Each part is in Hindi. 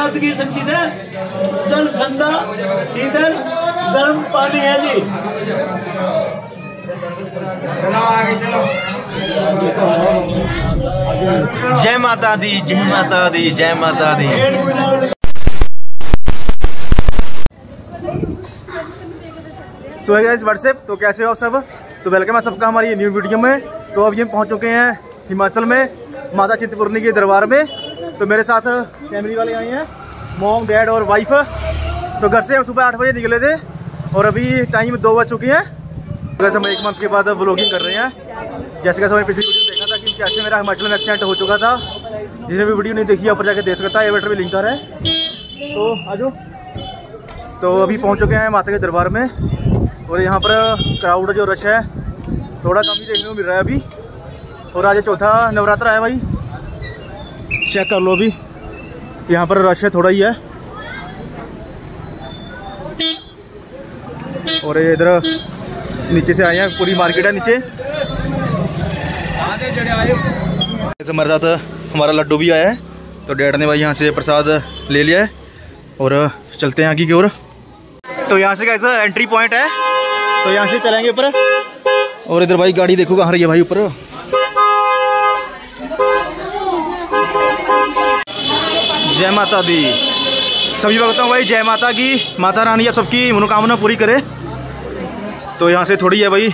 हाथ की शक्ति से जल, ठंडा, शीतल, गर्म पानी है जी। जय माता दी, जय माता दी, जय माता दी। सो है गाइस व्हाट्सएप तो कैसे हो आप सब? तो वेलकम है सबका हमारी न्यू वीडियो में। तो अब ये पहुँच चुके हैं हिमाचल में, माता चिंतपूर्णी के दरबार में। तो मेरे साथ फैमिली वाले आए हैं, मॉम, डैड और वाइफ तो घर से हम सुबह आठ बजे निकले थे और अभी टाइम दो बज चुके हैं। वैसे हम एक मंथ के बाद ब्लॉगिंग कर रहे हैं। जैसे कैसे मैंने पिछली वीडियो देखा था कि कैसे मेरा हिमाचल में एक्सीडेंट हो चुका था। जिसने भी वीडियो नहीं देखी है ऊपर जाके देख सकता है एवेटर भी लिंक कर है। तो आ जाओ तो अभी पहुँच चुके हैं माता के दरबार में। और यहाँ पर क्राउड जो रश है, थोड़ा कम ही देखने को मिल रहा है अभी। और आज चौथा नवरात्रा है भाई। चेक कर लो अभी। यहाँ पर रश है, थोड़ा ही है। और ये इधर नीचे से आए हैं, पूरी मार्केट है नीचे। ऐसे हमारे साथ हमारा लड्डू भी आया है। तो डैड ने भाई यहाँ से प्रसाद ले लिया है। और चलते हैं आगे की ओर। तो यहाँ से कैसा एंट्री पॉइंट है। तो यहाँ से चलेंगे ऊपर। और इधर भाई गाड़ी देखो कहाँ रही है भाई ऊपर। जय माता दी। सभी भक्तों भाई जय माता की। माता रानी अब सबकी मनोकामना पूरी करे। तो यहाँ से थोड़ी है भाई,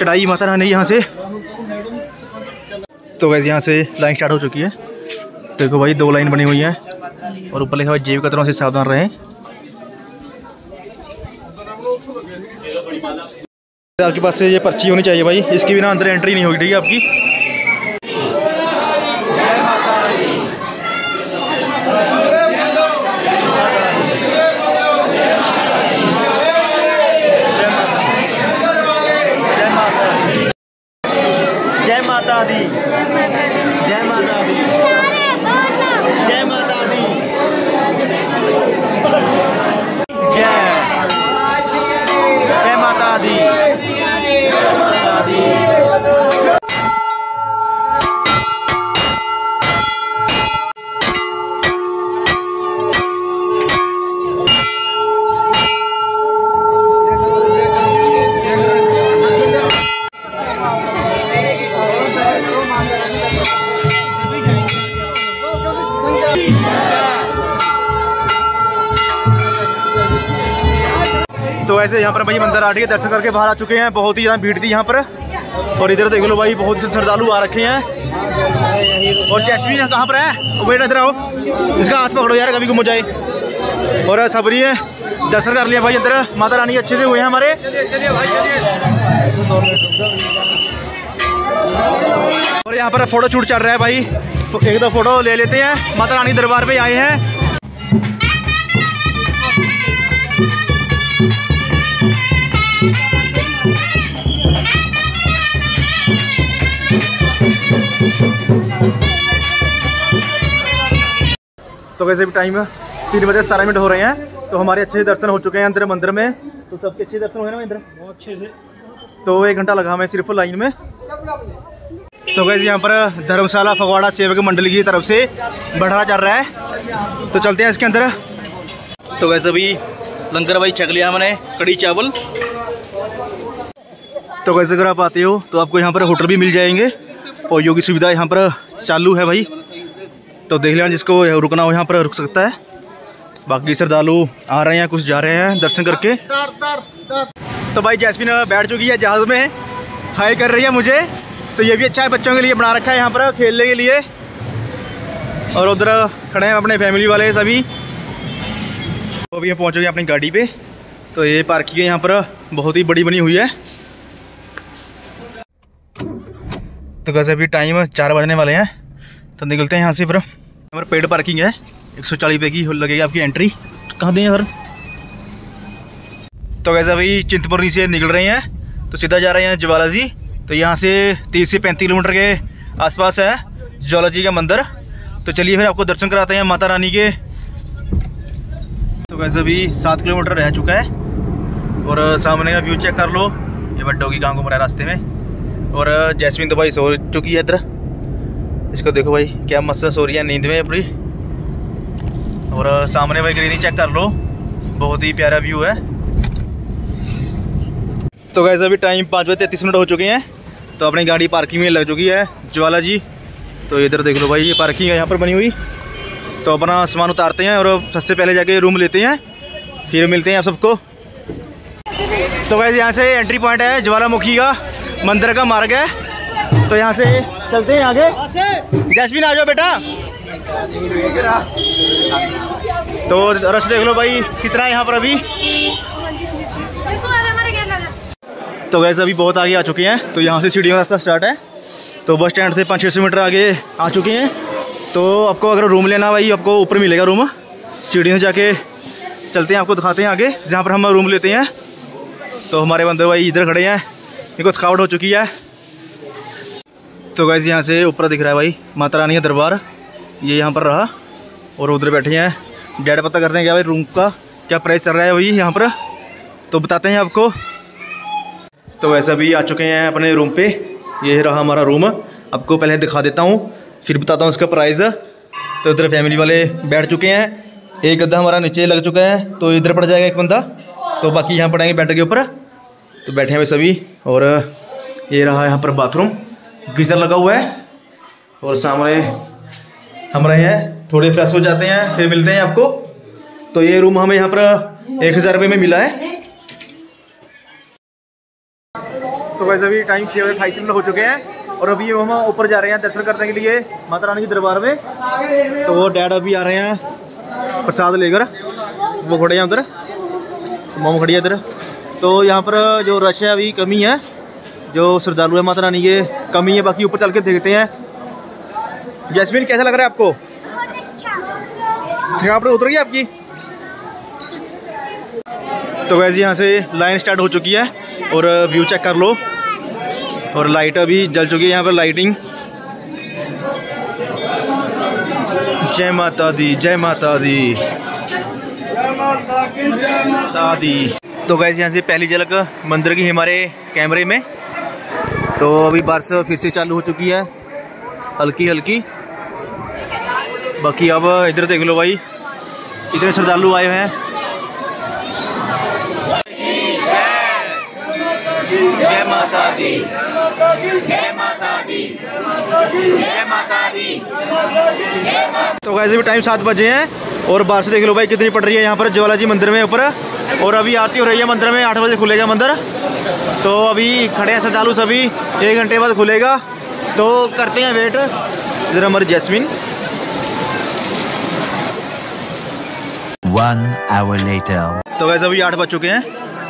चढ़ाई माता रानी यहाँ से। तो वैसे यहाँ से लाइन स्टार्ट हो चुकी है। देखो भाई, दो लाइन बनी हुई है और ऊपर लिखा है कतरों से सावधान रहें। आपके पास से ये पर्ची होनी चाहिए भाई, इसके बिना अंदर एंट्री नहीं होगी, ठीक है आपकी? तो ऐसे यहाँ पर भाई मंदिर आठ के दर्शन करके बाहर आ चुके हैं। बहुत ही ज़्यादा भीड़ थी यहाँ पर। और इधर देख लो भाई, बहुत से श्रद्धालु आ रखे हैं। और जैसमीन कहाँ पर है? बेटा, इधर आओ। इसका हाथ पकड़ो यार, कभी गुम जाए। और सबरी है। दर्शन कर लिया भाई इधर। माता रानी अच्छे से हुए हैं हमारे। और यहाँ पर फ़ोटो शूट चल रहा है भाई। एक दो फ़ोटो ले लेते हैं। माता रानी दरबार पे आए हैं। तो वैसे भी टाइम तीन बजे सतारह मिनट हो रहे हैं तो हमारे अच्छे से दर्शन हो चुके हैं अंदर मंदिर में। तो सबके अच्छे दर्शन हुए ना इंद्र? बहुत अच्छे से। तो एक घंटा लगा हमें सिर्फ़ लाइन में। तो वैसे यहाँ पर धर्मशाला फगवाड़ा सेवक मंडल की तरफ़ से बढ़ा चल रहा है। तो चलते हैं इसके अंदर। तो वैसे भी लंगर भाई चख लिया हमने कड़ी चावल। तो वैसे अगर आप आते हो तो आपको यहाँ पर होटल भी मिल जाएँगे। और योगी सुविधा यहाँ पर चालू है भाई। तो देख लिया जिसको रुकना हो, यहाँ पर रुक सकता है। बाकी श्रद्धालु आ रहे हैं, कुछ जा रहे हैं दर्शन करके। तो भाई जैस्मिन बैठ चुकी है, जहाज़ में हाई कर रही है मुझे। तो ये भी अच्छा है, बच्चों के लिए बना रखा है यहाँ पर खेलने के लिए। और उधर खड़े हैं अपने फैमिली वाले सभी। तो अभी हम पहुँच गए अपनी गाड़ी पे। तो ये पार्किंग है यहाँ पर, बहुत ही बड़ी बनी हुई है। तो कैसे अभी टाइम चार बजने वाले हैं। तो निकलते हैं यहाँ से फिर। यहाँ पर पेड पार्किंग है। एक सौ चालीस रुपये की लगेगी आपकी एंट्री कहाँ दें सर? तो कैसे अभी चिंतपुर्णी से निकल रहे हैं। तो सीधा जा रहे हैं ज्वाला जी। तो यहाँ से तीस से पैंतीस किलोमीटर के आसपास है ज्वाला जी का मंदिर। तो चलिए फिर आपको दर्शन कराते हैं माता रानी के। तो वैसे अभी सात किलोमीटर रह चुका है। और सामने का व्यू चेक कर लो। ये बड्डो की कहाँ घूम रहा है रास्ते में। और जैस्मिन तो भाई सो चुकी है इधर। इसको देखो भाई, क्या मस्त सो रही है, नींद में अपनी और सामने भाई ग्रीनी चेक कर लो, बहुत ही प्यारा व्यू है। तो गैस अभी टाइम पाँच बजे तैंतीस मिनट हो चुके हैं तो अपनी गाड़ी पार्किंग में लग चुकी है, ज्वाला जी। तो इधर देख लो भाई, ये पार्किंग है यहाँ पर बनी हुई। तो अपना सामान उतारते हैं और सबसे पहले जाके रूम लेते हैं, फिर मिलते हैं आप सबको। तो वैसे यहाँ से एंट्री पॉइंट है ज्वालामुखी का, मंदिर का मार्ग है। तो यहाँ से चलते हैं आगे। जैसमिन, आ जाओ बेटा। तो रश देख लो भाई, कितना है यहाँ पर अभी? तो वैसे अभी बहुत आगे आ चुके हैं। तो यहाँ से सीढ़ियों का रास्ता स्टार्ट है। तो बस स्टैंड से पाँच छः सौ मीटर आगे आ चुके हैं। तो आपको अगर रूम लेना भाई, आपको ऊपर मिलेगा रूम सीढ़ियों से जाके चलते हैं, आपको दिखाते हैं आगे, जहाँ पर हम रूम लेते हैं। तो हमारे बंदे भाई इधर खड़े हैं। इनको थकावट हो चुकी है। तो गैस यहाँ से ऊपर दिख रहा है भाई, माता रानी का दरबार। ये यहाँ पर रहा और उधर बैठे हैं। डैड पता करते हैं क्या भाई रूम का क्या प्राइस चल रहा है भाई यहाँ पर? तो बताते हैं आपको। तो वैसे भी आ चुके हैं अपने रूम पे। ये रहा हमारा रूम आपको पहले दिखा देता हूँ, फिर बताता हूँ उसका प्राइस तो इधर फैमिली वाले बैठ चुके हैं। एक गद्दा हमारा नीचे लग चुका है तो इधर पड़ जाएगा एक बंदा। तो बाकी यहाँ पड़ेंगे बेड के ऊपर। तो बैठे हैं वैसे सभी और ये रहा यहाँ पर बाथरूम गीज़र लगा हुआ है और सामने हम रहे हैं, थोड़े फ्रेश हो जाते हैं, फिर मिलते हैं आपको। तो ये रूम हमें यहाँ पर एक हज़ार रुपये में मिला है। तो वैसे अभी टाइम छः बजे अठाईस मिनट हो चुके हैं और अभी हम ऊपर जा रहे हैं दर्शन करने के लिए माता रानी के दरबार में। तो वो डैड अभी आ रहे हैं प्रसाद लेकर। वो खड़े हैं उधर। मोम खड़ी है इधर। तो यहाँ पर जो रश है, अभी कमी है। जो श्रद्धालु है माता रानी के कमी है बाकी ऊपर चल के देखते हैं। जैसमिन कैसा लग रहा है आपको? थकावट उतर गई आपकी? तो वैसे यहाँ से लाइन स्टार्ट हो चुकी है और व्यू चेक कर लो। और लाइट अभी जल चुकी है यहाँ पर लाइटिंग। जय माता दी जय माता दी। माता दी। तो गैस यहाँ से पहली झलक मंदिर की हमारे कैमरे में। तो अभी बारिश फिर से चालू हो चुकी है। हल्की हल्की। बाकी अब इधर देख लो भाई। इतने श्रद्धालु आए हैं। जय माता दी। जय माता दी। जय माता दी। तो वैसे भी टाइम सात बजे हैं और बारिश देख लो भाई कितनी पड़ रही है यहाँ पर ज्वाला जी मंदिर में ऊपर। और अभी आरती हो रही है मंदिर में आठ बजे खुलेगा मंदिर। तो अभी खड़े हैं श्रद्धालु सभी एक घंटे बाद खुलेगा। तो करते हैं वेट। इधर हमारी जैस्मिन। One hour later. तो वैसे अभी आठ बज चुके हैं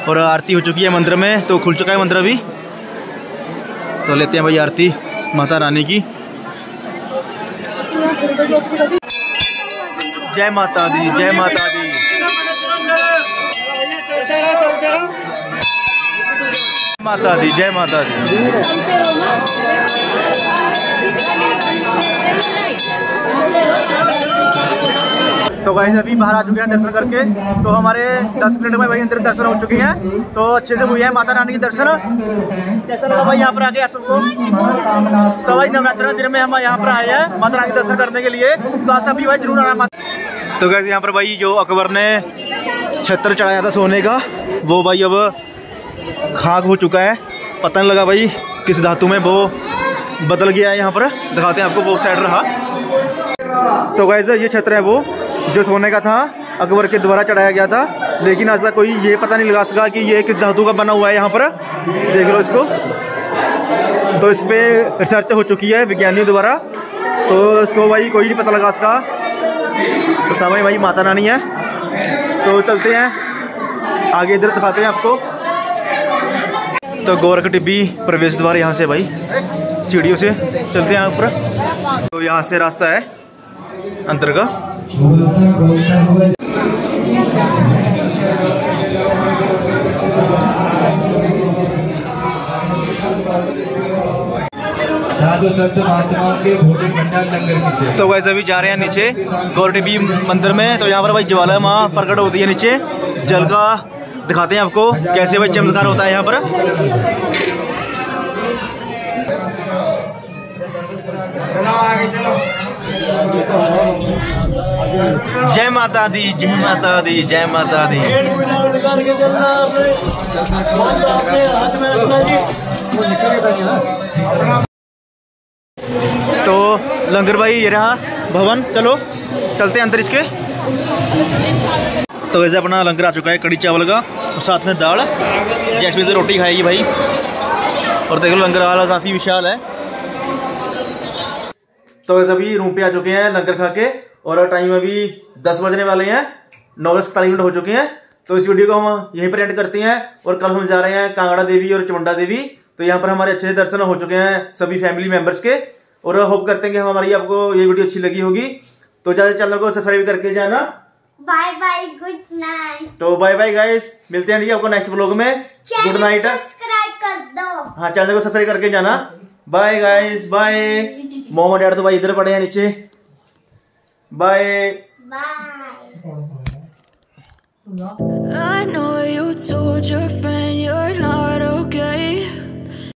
और आरती हो चुकी है मंदिर में तो खुल चुका है मंदिर अभी। तो लेते हैं भाई आरती माता रानी की। जय माता दी जय माता दी। माता दी जय माता दी। तो गाइस अभी बाहर आ चुके हैं दर्शन करके। तो हमारे 10 मिनट में भाई अंदर दर्शन हो चुके हैं। तो अच्छे से हुए हैं माता रानी के दर्शन। कैसा लगा भाई यहाँ पर आके आप सबको। तो भाई नवरात्र दिन में हम यहाँ पर आए हैं माता रानी के दर्शन करने के लिए। तो आप सभी भाई ज़रूर आना माता तो गैस यहाँ पर भाई जो अकबर ने छत्र चढ़ाया था सोने का वो भाई अब खाक हो चुका है। पता नहीं लगा भाई किस धातु में वो बदल गया है यहाँ पर। दिखाते हैं आपको वो साइड रहा। तो गैस ये छत्र है वो, जो सोने का था, अकबर के द्वारा चढ़ाया गया था। लेकिन आज तक कोई ये पता नहीं लगा सका कि ये किस धातु का बना हुआ है यहाँ पर। देख लो इसको। तो इस पर रिसर्च हो चुकी है विज्ञानियों द्वारा। तो इसको भाई कोई नहीं पता लगा सका। तो सामने भाई माता रानी है। तो चलते हैं। आगे इधर दिखाते हैं आपको। तो गोरख टिब्बी प्रवेश द्वार यहाँ से भाई, सीढ़ियों से चलते हैं ऊपर तो यहाँ से रास्ता है अंदर का। तो वैसे अभी जा रहे हैं नीचे गौर टिब्बी मंदिर में। तो यहाँ पर भाई ज्वाला माँ प्रकट होती है नीचे, जल का दिखाते हैं आपको कैसे भाई चमत्कार होता है यहाँ पर। जय माता दी, जय माता दी, जय माता दी। तो लंगर भाई ये रहा भवन, चलो, चलते हैं अंदर इसके। तो वैसे अपना लंगर आ चुका है कड़ी चावल का साथ में दाल। जैसमिन से रोटी खाएगी भाई। और देख लो, लंगर वाला काफ़ी विशाल है। तो वैसे अभी रूम पे आ चुके हैं लंगर खा के, और टाइम अभी दस बजने वाले हैं, नौ बज मिनट हो चुके हैं। तो इस वीडियो को हम यहीं पर एंड करते हैं, और कल हम जा रहे हैं कांगड़ा देवी और चमुंडा देवी। तो यहाँ पर हमारे अच्छे से दर्शन हो चुके हैं सभी फैमिली मेंबर्स के, और होप करते हैं कि हमारी आपको ये वीडियो अच्छी लगी होगी। तो ज़्यादा चैनल को सब्सक्राइब करके जाना। बाय बाय गुड नाइट तो बाय बाय गाइस मिलते हैं ठीक है आपको नेक्स्ट ब्लॉग में. गुड नाइट सब्सक्राइब कर दो. हाँ चैनल को सब्सक्राइब करके जाना. Bye guys bye Mohammed dad तो भाई इधर पड़े हैं नीचे. Bye bye I know you told your friends.